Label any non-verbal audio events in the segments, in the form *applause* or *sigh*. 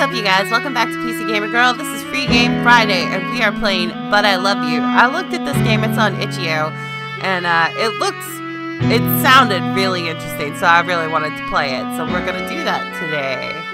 up, you guys? Welcome back to PC Gamer Girl. This is Free Game Friday, and we are playing But I Love You. I looked at this game, it's on itch.io, and uh, it looks, it sounded really interesting, so I really wanted to play it. So we're going to do that today.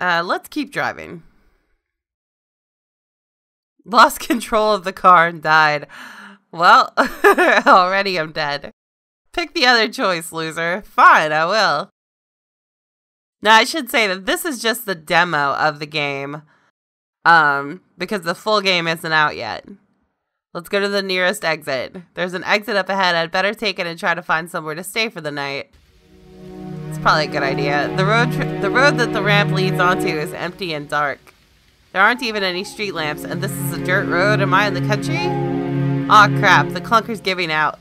Uh, let's keep driving. Lost *laughs* control of the car and died. Well, *laughs* already I'm dead. Pick the other choice, loser. Fine, I will. Now, I should say that this is just the demo of the game. Um, because the full game isn't out yet. Let's go to the nearest exit. There's an exit up ahead. I'd better take it and try to find somewhere to stay for the night. Probably a good idea. The road the road that the ramp leads onto is empty and dark. There aren't even any street lamps, and this is a dirt road. Am I in the country? Aw, oh, crap. The clunker's giving out.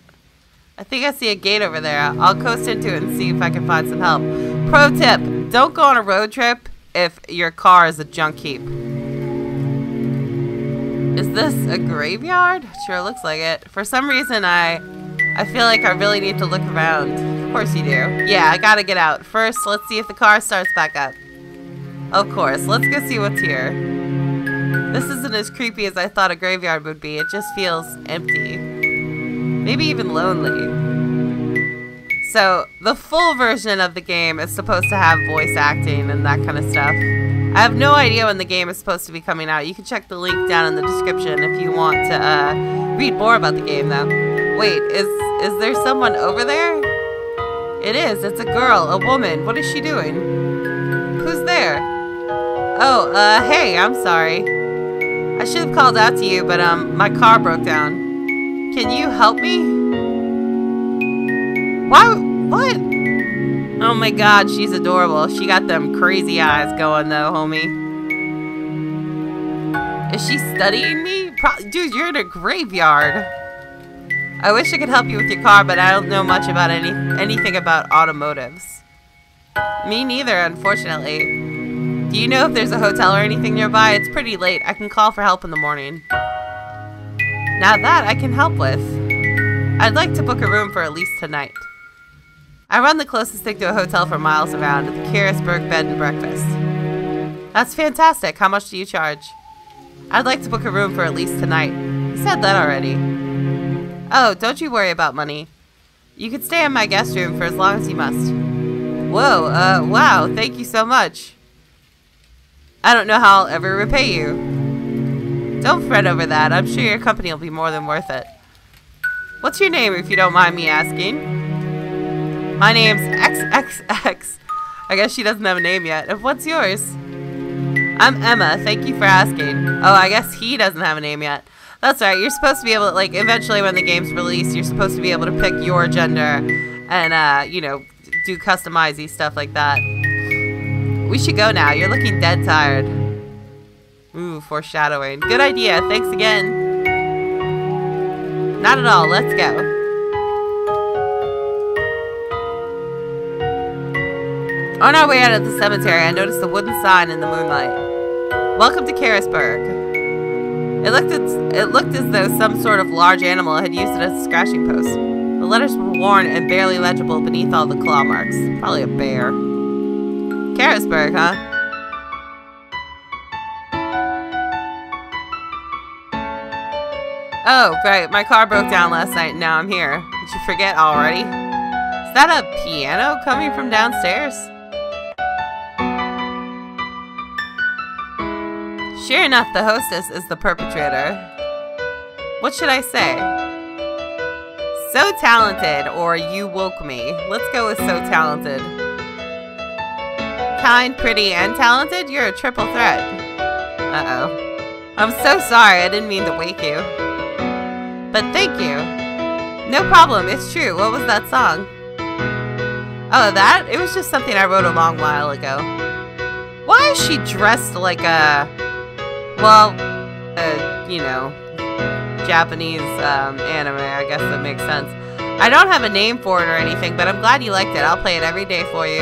I think I see a gate over there. I'll coast into it and see if I can find some help. Pro tip, don't go on a road trip if your car is a junk heap. Is this a graveyard? Sure looks like it. For some reason, I I feel like I really need to look around. Of course you do. Yeah, I gotta get out. First, let's see if the car starts back up. Of course, let's go see what's here. This isn't as creepy as I thought a graveyard would be. It just feels empty. Maybe even lonely. So, the full version of the game is supposed to have voice acting and that kind of stuff. I have no idea when the game is supposed to be coming out. You can check the link down in the description if you want to uh, read more about the game, though. Wait, is is there someone over there? It is. It's a girl, a woman. What is she doing? Who's there? Oh, uh, hey, I'm sorry. I should have called out to you, but, um, my car broke down. Can you help me? Why? What? Oh my god, she's adorable. She got them crazy eyes going, though, homie. Is she studying me? Pro Dude, you're in a graveyard. I wish I could help you with your car, but I don't know much about any anything about automotives. Me neither, unfortunately. Do you know if there's a hotel or anything nearby? It's pretty late. I can call for help in the morning. Now that I can help with. I'd like to book a room for at least tonight. I run the closest thing to a hotel for miles around, at the Carisburg Bed and Breakfast. That's fantastic. How much do you charge? I'd like to book a room for at least tonight. You said that already. Oh, don't you worry about money. You can stay in my guest room for as long as you must. Whoa, uh, wow, thank you so much. I don't know how I'll ever repay you. Don't fret over that. I'm sure your company will be more than worth it. What's your name, if you don't mind me asking? My name's XXX. I guess she doesn't have a name yet. And what's yours? I'm Emma. Thank you for asking. Oh, I guess he doesn't have a name yet. That's right. You're supposed to be able to, like, eventually when the game's released, you're supposed to be able to pick your gender and, uh, you know, do customizey stuff like that. We should go now. You're looking dead tired. Ooh, foreshadowing. Good idea. Thanks again. Not at all. Let's go. On our way out of the cemetery, I noticed a wooden sign in the moonlight. Welcome to Carisburg. It looked, as, it looked as though some sort of large animal had used it as a scratching post. The letters were worn and barely legible beneath all the claw marks. Probably a bear. Carisburg, huh? Oh, right. My car broke down last night and now I'm here. Did you forget already? Is that a piano coming from downstairs? Sure enough, the hostess is the perpetrator. What should I say? So talented, or you woke me. Let's go with so talented. Kind, pretty, and talented? You're a triple threat. Uh-oh. I'm so sorry, I didn't mean to wake you. But thank you. No problem, it's true. What was that song? Oh, that? It was just something I wrote a long while ago. Why is she dressed like a well, uh, you know, Japanese um, anime. I guess that makes sense. I don't have a name for it or anything, but I'm glad you liked it. I'll play it every day for you.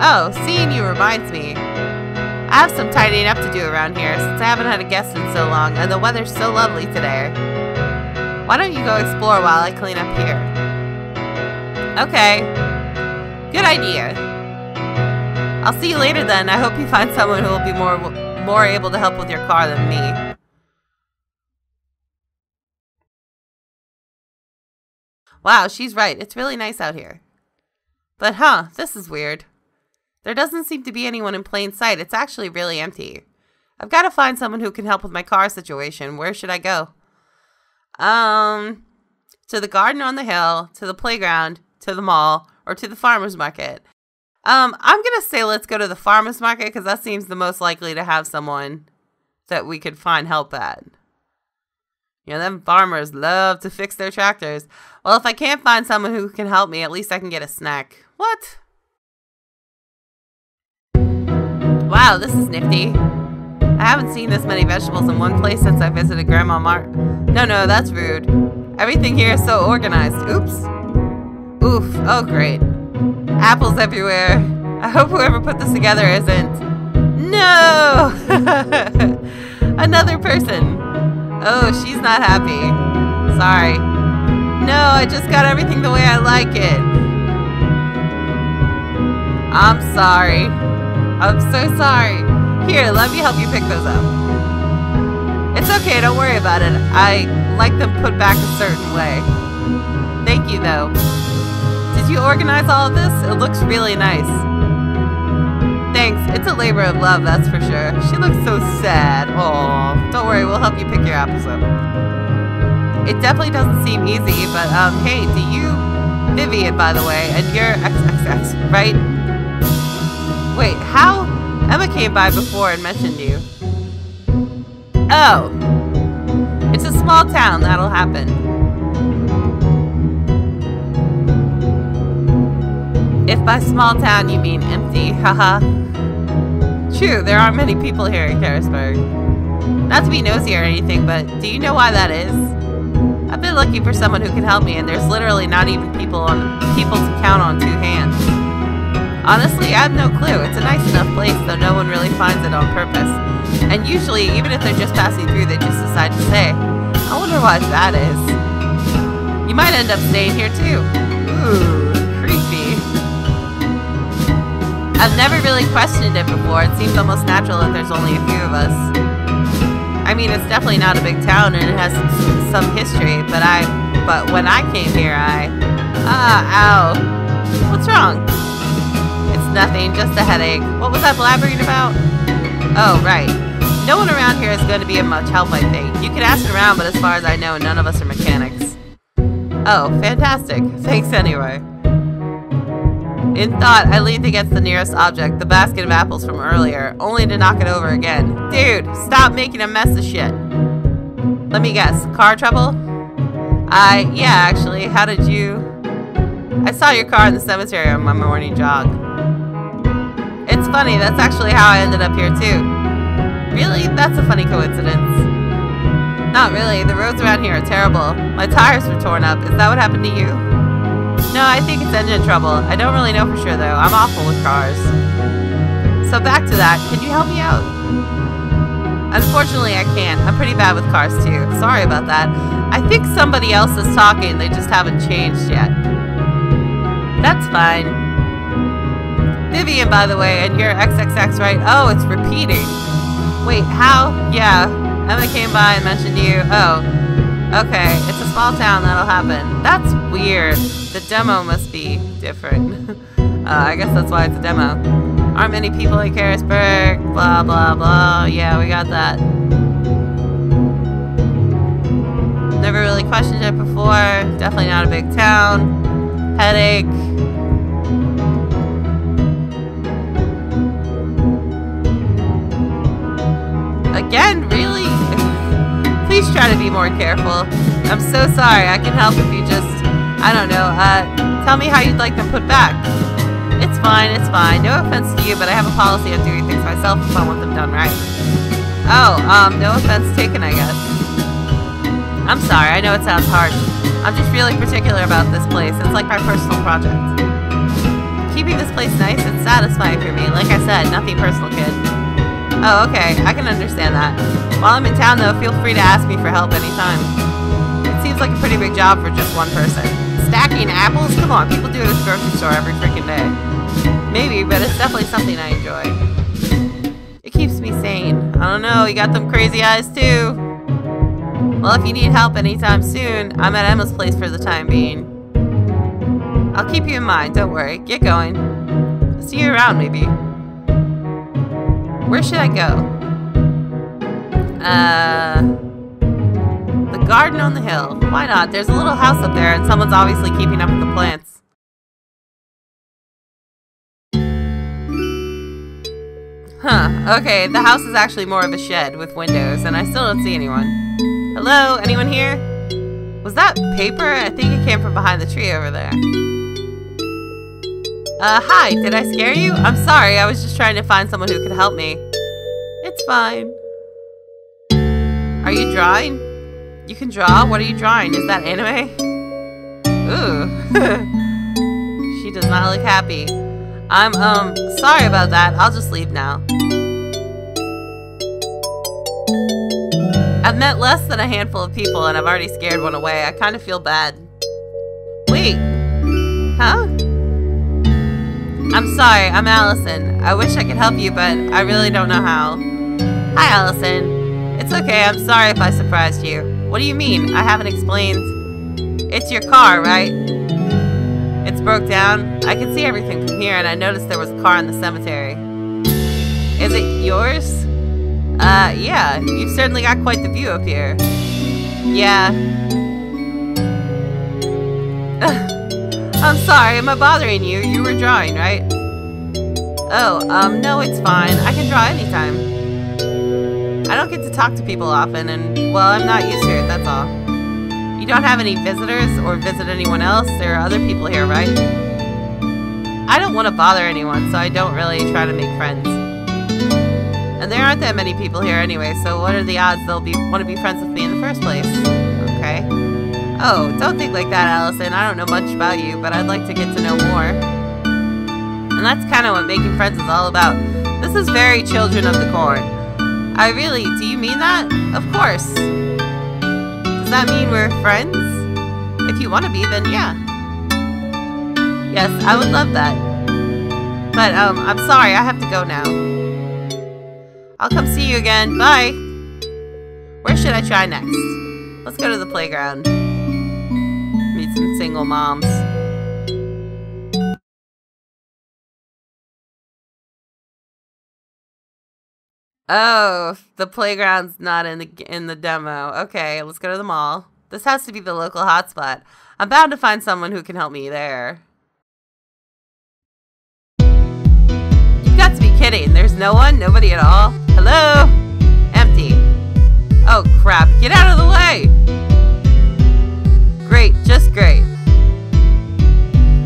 Oh, seeing you reminds me. I have some tidying up to do around here since I haven't had a guest in so long and the weather's so lovely today. Why don't you go explore while I clean up here? Okay. Good idea. I'll see you later then. I hope you find someone who will be more more able to help with your car than me. Wow, she's right. It's really nice out here. But huh, this is weird. There doesn't seem to be anyone in plain sight. It's actually really empty. I've got to find someone who can help with my car situation. Where should I go? Um, to the garden on the hill, to the playground, to the mall, or to the farmer's market. Um, I'm to say let's go to the farmer's market because that seems the most likely to have someone that we could find help at. You know, them farmers love to fix their tractors. Well, if I can't find someone who can help me, at least I can get a snack. What? Wow, this is nifty. I haven't seen this many vegetables in one place since I visited Grandma Mart. No, no, that's rude. Everything here is so organized. Oops. Oof. Oh, great. Apples everywhere. I hope whoever put this together isn't... No! *laughs* Another person. Oh, she's not happy. Sorry. No, I just got everything the way I like it. I'm sorry. I'm so sorry. Here, let me help you pick those up. It's okay, don't worry about it. I like them put back a certain way. Thank you, though. You organize all of this? It looks really nice. Thanks. It's a labor of love, that's for sure. She looks so sad. Oh, don't worry, we'll help you pick your apples up. It definitely doesn't seem easy, but um, hey, do you, Vivian, by the way, and you're XXX, right? Wait, how? Emma came by before and mentioned you. Oh. It's a small town, that'll happen. If by small town you mean empty, haha. True, there aren't many people here in Carisburg. Not to be nosy or anything, but do you know why that is? I've been looking for someone who can help me, and there's literally not even people on people to count on two hands. Honestly, I have no clue. It's a nice enough place, though no one really finds it on purpose. And usually, even if they're just passing through, they just decide to stay. I wonder why that is. You might end up staying here too. Ooh. I've never really questioned it before. It seems almost natural that there's only a few of us. I mean, it's definitely not a big town and it has some, history, but I, but when I came here, I, ah, ow. What's wrong? It's nothing, just a headache. What was I blabbering about? Oh, right. No one around here is going to be of much help, I think. You can ask around, but as far as I know, none of us are mechanics. Oh, fantastic. Thanks anyway. In thought, I leaned against the nearest object, the basket of apples from earlier, only to knock it over again. Dude, stop making a mess of shit. Let me guess, car trouble? I, yeah, actually, how did you... I saw your car in the cemetery on my morning jog. It's funny, that's actually how I ended up here too. Really? That's a funny coincidence. Not really, the roads around here are terrible. My tires were torn up. Is that what happened to you? No, I think it's engine trouble. I don't really know for sure though. I'm awful with cars. So back to that. Can you help me out? Unfortunately, I can't. I'm pretty bad with cars too. Sorry about that. I think somebody else is talking. They just haven't changed yet. That's fine. Vivian, by the way, and you're XXX, right? Oh, it's repeating. Wait, how? Yeah. Emma came by and mentioned you. Oh. Okay, it's a small town, that'll happen. That's weird. The demo must be different. *laughs* uh, I guess that's why it's a demo. Aren't many people in Carisburg, blah blah blah. Yeah, we got that. Never really questioned it before. Definitely not a big town. Headache. Again, really? Please try to be more careful. I'm so sorry. I can help if you just I don't know. Uh, tell me how you'd like them put back. It's fine, it's fine. No offense to you, but I have a policy of doing things myself if I want them done right. Oh, um, no offense taken, I guess. I'm sorry, I know it sounds harsh. I'm just really particular about this place. It's like my personal project. Keeping this place nice and satisfying for me. Like I said, nothing personal, kid. Oh, okay. I can understand that. While I'm in town, though, feel free to ask me for help anytime. It seems like a pretty big job for just one person. Stacking apples? Come on, people do it at the grocery store every freaking day. Maybe, but it's definitely something I enjoy. It keeps me sane. I don't know, you got them crazy eyes too. Well, if you need help anytime soon, I'm at Emma's place for the time being. I'll keep you in mind, don't worry. Get going. See you around, maybe. Where should I go? Uh... The garden on the hill. Why not? There's a little house up there, and someone's obviously keeping up with the plants. Huh, okay, the house is actually more of a shed with windows, and I still don't see anyone. Hello, anyone here? Was that paper? I think it came from behind the tree over there. Uh, hi, did I scare you? I'm sorry, I was just trying to find someone who could help me. It's fine. Are you drawing? You can draw? What are you drawing? Is that anime? Ooh. *laughs* she does not look happy. I'm, um, sorry about that. I'll just leave now. I've met less than a handful of people and I've already scared one away. I kind of feel bad. Wait. Sorry, I'm Allison. I wish I could help you, but I really don't know how. Hi, Allison. It's okay, I'm sorry if I surprised you. What do you mean? I haven't explained. It's your car, right? It's broke down. I can see everything from here, and I noticed there was a car in the cemetery. Is it yours? Uh, yeah. You've certainly got quite the view up here. Yeah. *laughs* I'm sorry, am I bothering you? You were drawing, right? Oh, um, no, it's fine. I can draw anytime. I don't get to talk to people often, and, well, I'm not used to it, that's all. You don't have any visitors or visit anyone else? There are other people here, right? I don't want to bother anyone, so I don't really try to make friends. And there aren't that many people here anyway, so what are the odds they'll be want to be friends with me in the first place? Okay. Oh, don't think like that, Allison. I don't know much about you, but I'd like to get to know more. And that's kind of what making friends is all about. This is very Children of the Corn. I really, do you mean that? Of course. Does that mean we're friends? If you want to be, then yeah. Yes, I would love that. But, um, I'm sorry, I have to go now. I'll come see you again. Bye! Where should I try next? Let's go to the playground meet some single moms. Oh, the playground's not in the in the demo. Okay, let's go to the mall. This has to be the local hotspot. I'm bound to find someone who can help me there. You've got to be kidding. There's no one? Nobody at all? Hello? Empty. Oh, crap. Get out of the way! Great, just great.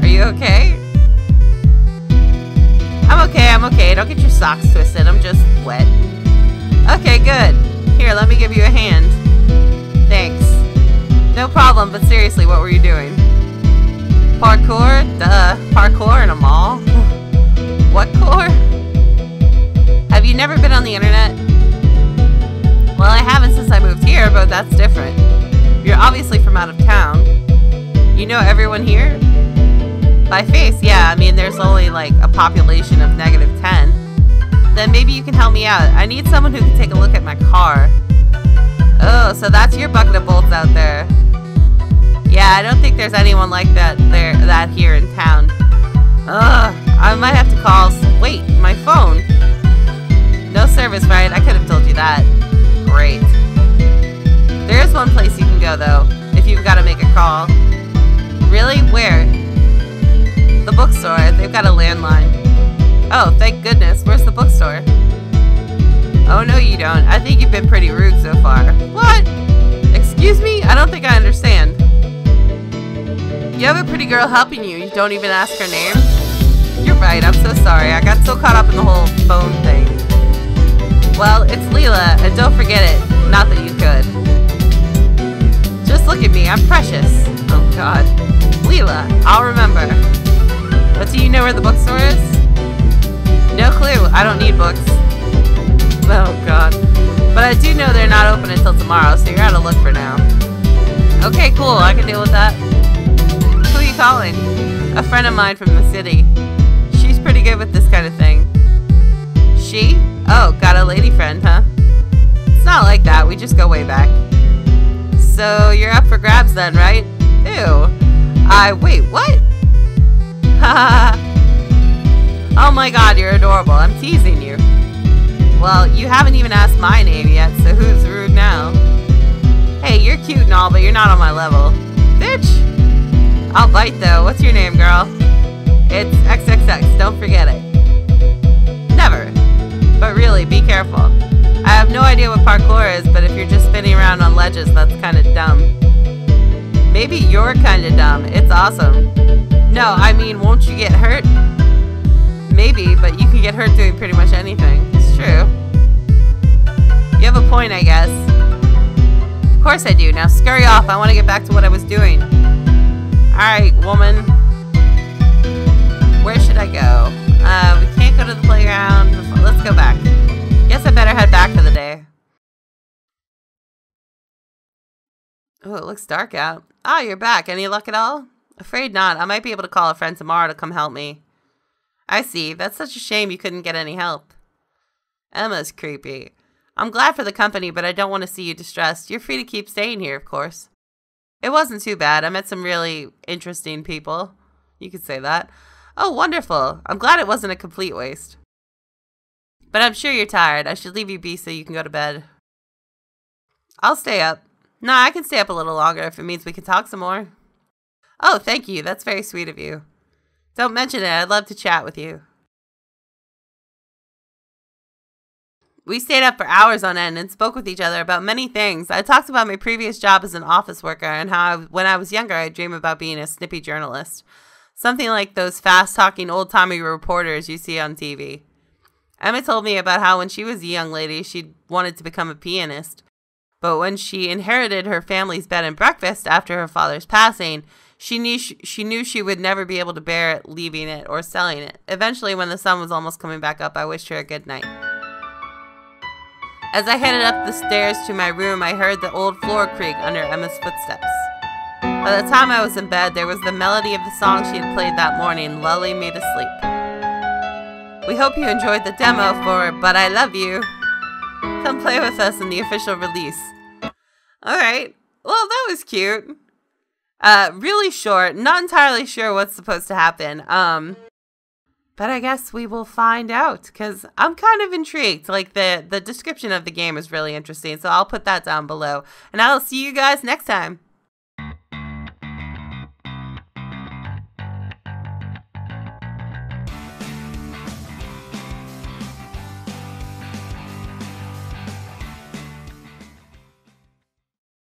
Are you okay? I'm okay, I'm okay. Don't get your socks twisted. I'm just wet. Okay, good. Here, let me give you a hand. Thanks. No problem, but seriously, what were you doing? Parkour? Duh. Parkour in a mall? *sighs* what core? Have you never been on the internet? Well, I haven't since I moved here, but that's different. You're obviously from out of town. You know everyone here? By face, yeah. I mean, there's only like a population of negative 10. Then maybe you can help me out. I need someone who can take a look at my car. Oh, so that's your bucket of bolts out there. Yeah, I don't think there's anyone like that there that here in town. Ugh, I might have to call. Wait, my phone. No service, right? I could have told you that. Great. There is one place you can go, though, if you've got to make a call. Really? Where? Bookstore. They've got a landline. Oh, thank goodness. Where's the bookstore? Oh, no, you don't. I think you've been pretty rude so far. What? Excuse me? I don't think I understand. You have a pretty girl helping you. You don't even ask her name? You're right. I'm so sorry. I got so caught up in the whole phone thing. Well, it's Leela, and don't forget it. Not that you could. Just look at me. I'm precious. Oh god. Leela, I'll remember. But do you know where the bookstore is? No clue. I don't need books. Oh god. But I do know they're not open until tomorrow, so you're out of luck for now. Okay, cool. I can deal with that. Who are you calling? A friend of mine from the city. She's pretty good with this kind of thing. She? Oh, got a lady friend, huh? It's not like that. We just go way back. So you're up for grabs then, right? Ew. I wait, what? *laughs* oh my god, you're adorable. I'm teasing you. Well, you haven't even asked my name yet, so who's rude now? Hey, you're cute and all, but you're not on my level. Bitch! I'll bite though. What's your name, girl? It's XXX, don't forget it. Never. But really, be careful. I have no idea what parkour is, but if you're just spinning around on ledges, that's kinda dumb. Maybe you're kinda dumb. It's awesome. No, I mean, won't you get hurt? Maybe, but you can get hurt doing pretty much anything. It's true. You have a point, I guess. Of course I do. Now scurry off. I want to get back to what I was doing. Alright, woman. Where should I go? Uh, we can't go to the playground. Let's go back. Guess I better head back for the day. Oh, it looks dark out. Ah, you're back. Any luck at all? Afraid not. I might be able to call a friend tomorrow to come help me. I see. That's such a shame you couldn't get any help. Emma's creepy. I'm glad for the company, but I don't want to see you distressed. You're free to keep staying here, of course. It wasn't too bad. I met some really interesting people. You could say that. Oh, wonderful. I'm glad it wasn't a complete waste. But I'm sure you're tired. I should leave you be so you can go to bed. I'll stay up. Nah, I can stay up a little longer if it means we can talk some more. Oh, thank you. That's very sweet of you. Don't mention it. I'd love to chat with you. We stayed up for hours on end and spoke with each other about many things. I talked about my previous job as an office worker and how I, when I was younger, I dreamed about being a snippy journalist. Something like those fast talking old timey reporters you see on TV. Emma told me about how when she was a young lady, she wanted to become a pianist. But when she inherited her family's bed and breakfast after her father's passing, she knew she, she knew she would never be able to bear it leaving it or selling it. Eventually, when the sun was almost coming back up, I wished her a good night. As I headed up the stairs to my room, I heard the old floor creak under Emma's footsteps. By the time I was in bed, there was the melody of the song she had played that morning, lulling me to sleep. We hope you enjoyed the demo for But I Love You. Come play with us in the official release. Alright, well that was cute. Uh, really short, not entirely sure what's supposed to happen. Um, but I guess we will find out because I'm kind of intrigued. Like the the description of the game is really interesting, so I'll put that down below. And I'll see you guys next time.